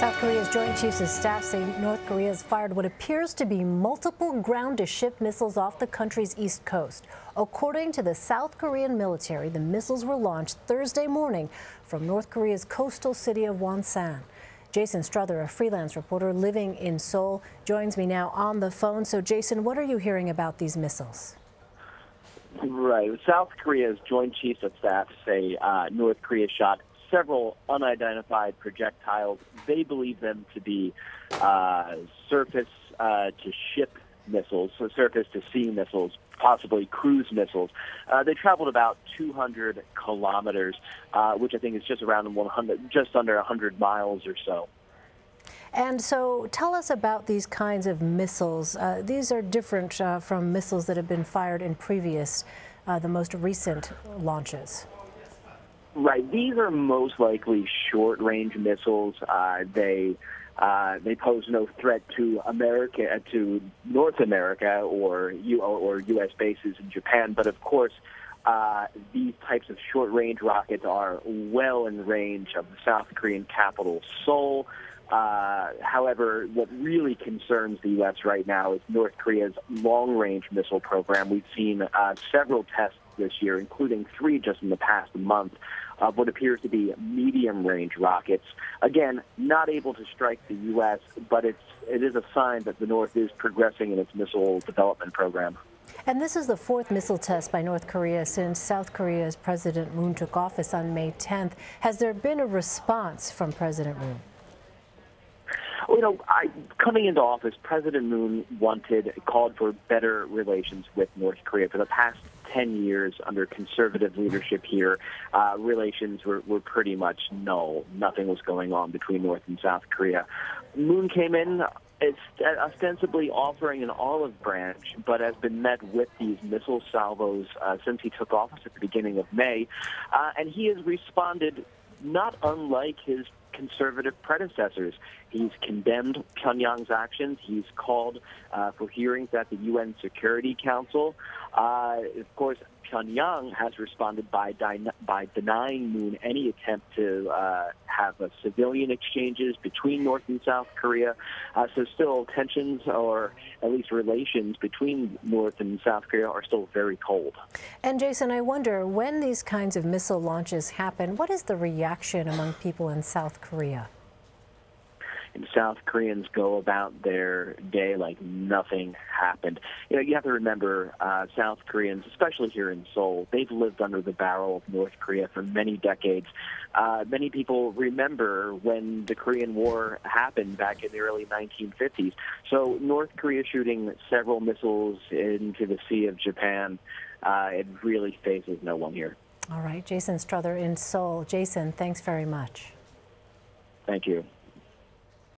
South Korea's Joint Chiefs of Staff say North Korea has fired what appears to be multiple ground-to-ship missiles off the country's east coast. According to the South Korean military, the missiles were launched Thursday morning from North Korea's coastal city of Wonsan. Jason Strother, a freelance reporter living in Seoul, joins me now on the phone. So, Jason, what are you hearing about these missiles? Right. South Korea's Joint Chiefs of Staff say uh, North Korea shot several unidentified projectiles. They believe them to be uh, surface uh, to ship missiles, so surface to sea missiles, possibly cruise missiles. Uh, they traveled about 200 kilometers, uh, which I think is just around 100, just under 100 miles or so. And so tell us about these kinds of missiles. Uh, these are different uh, from missiles that have been fired in previous, uh, the most recent launches. Right. These are most likely short-range missiles. Uh, they uh, they pose no threat to America, uh, to North America, or U or U.S. bases in Japan. But of course, uh, these types of short-range rockets are well in range of the South Korean capital, Seoul. Uh, however, what really concerns the U.S. right now is North Korea's long-range missile program. We've seen uh, several tests this year, including three just in the past month, of what appears to be medium-range rockets. Again, not able to strike the U.S., but it's it is a sign that the North is progressing in its missile development program. And this is the fourth missile test by North Korea since South Korea's President Moon took office on May 10th. Has there been a response from President Moon? You know, I, coming into office, President Moon wanted, called for better relations with North Korea. For the past 10 years under conservative leadership here, uh, relations were, were pretty much null. Nothing was going on between North and South Korea. Moon came in it's ostensibly offering an olive branch, but has been met with these missile salvos uh, since he took office at the beginning of May. Uh, and he has responded not unlike his conservative predecessors. He's condemned Pyongyang's actions. He's called uh, for hearings at the UN Security Council. Uh, of course, Pyongyang has responded by by denying Moon any attempt to uh, have civilian exchanges between North and South Korea. Uh, so still tensions or at least relations between North and South Korea are still very cold. And Jason, I wonder when these kinds of missile launches happen, what is the reaction among people in South Korea? and South Koreans go about their day like nothing happened. You know, you have to remember uh, South Koreans, especially here in Seoul, they've lived under the barrel of North Korea for many decades. Uh, many people remember when the Korean War happened back in the early 1950s. So North Korea shooting several missiles into the Sea of Japan, uh, it really faces no one here. All right, Jason Strother in Seoul. Jason, thanks very much. Thank you.